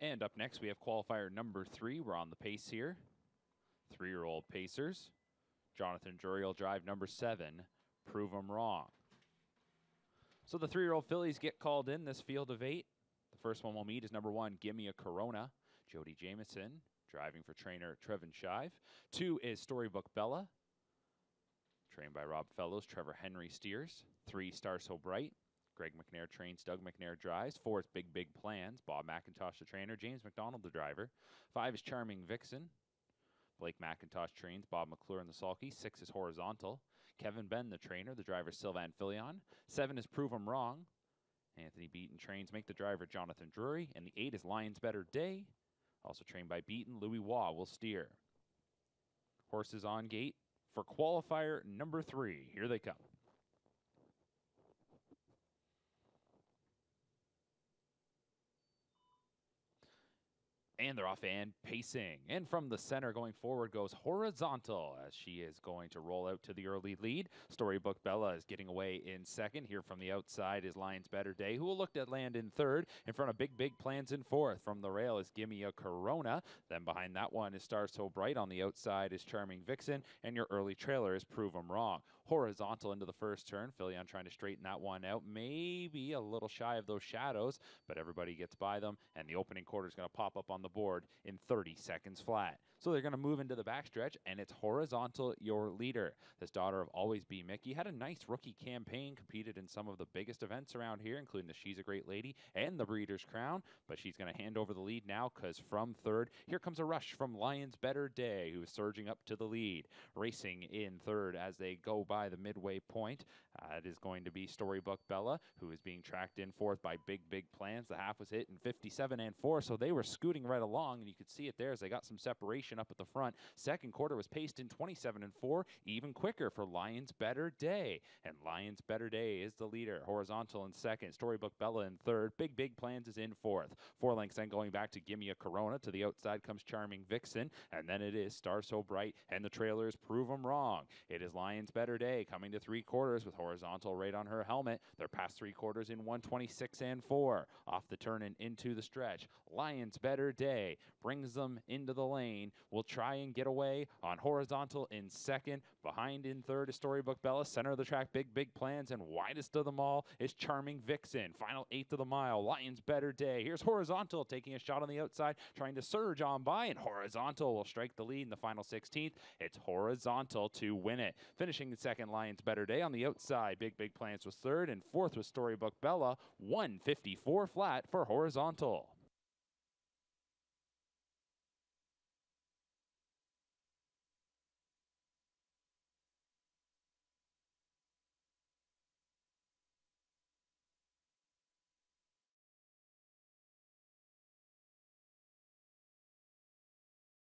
And up next, we have qualifier number three. We're on the pace here. Three year old Pacers. Jonathan will drive number seven. Prove them wrong. So the three year old fillies get called in this field of eight. The first one we'll meet is number one, Gimme a Corona. Jody Jamieson driving for trainer Trevin Shive. Two is Storybook Bella, trained by Rob Fellows. Trevor Henry steers. Three, Star So Bright. Greg McNair trains, Doug McNair drives. Four is Big Big Plans, Bob McIntosh the trainer, James McDonald the driver. Five is Charming Vixen. Blake McIntosh trains, Bob McClure in the sulky. Six is Horizontal. Kevin Ben the trainer, the driver Sylvain Filion. Seven is Prove 'em Wrong. Anthony Beaton trains, make the driver Jonathan Drury. And the eight is Lions Better Day. Also trained by Beaton, Louis Waugh will steer. Horses on gate for qualifier number three. Here they come. And they're off and pacing. And from the center going forward goes horizontal as she is going to roll out to the early lead. Storybook Bella is getting away in second. Here from the outside is Lions Better Day, who will look to land in third. In front of Big Big Plans in fourth. From the rail is Gimme a Corona. Then behind that one is Star So Bright. On the outside is Charming Vixen. And your early trailer is Prove 'em Wrong. Horizontal into the first turn. Filion trying to straighten that one out. Maybe a little shy of those shadows, but everybody gets by them. And the opening quarter is going to pop up on the board in 30 seconds flat. So they're going to move into the backstretch, and it's horizontal, your leader. This daughter of Always B Miki had a nice rookie campaign, competed in some of the biggest events around here, including the She's a Great Lady and the Breeders' Crown. But she's going to hand over the lead now because from third, here comes a rush from Lions Better Day, who is surging up to the lead. Racing in third as they go by the midway point. Uh, it is going to be Storybook Bella, who is being tracked in fourth by Big Big Plans. The half was hit in 57 and 4, so they were scooting right along, and you could see it there as they got some separation up at the front. Second quarter was paced in 27 and 4, even quicker for Lions Better Day. And Lions Better Day is the leader. Horizontal in second, Storybook Bella in third, Big Big Plans is in fourth. Four lengths then going back to Gimme a Corona. To the outside comes Charming Vixen, and then it is Star So Bright, and the trailers prove them wrong. It is Lions Better Day coming to three quarters with horizontal right on her helmet. They're past three quarters in 126 and 4. Off the turn and into the stretch. Lions Better Day brings them into the lane. Will try and get away on horizontal in second. Behind in third is Storybook Bella. Center of the track, big, big plans. And widest of them all is Charming Vixen. Final eighth of the mile. Lions Better Day. Here's horizontal taking a shot on the outside, trying to surge on by. And horizontal will strike the lead in the final 16th. It's horizontal to win it. Finishing the second, Lions Better Day on the outside. Big Big Plans was third, and fourth was Storybook Bella. 154 flat for horizontal.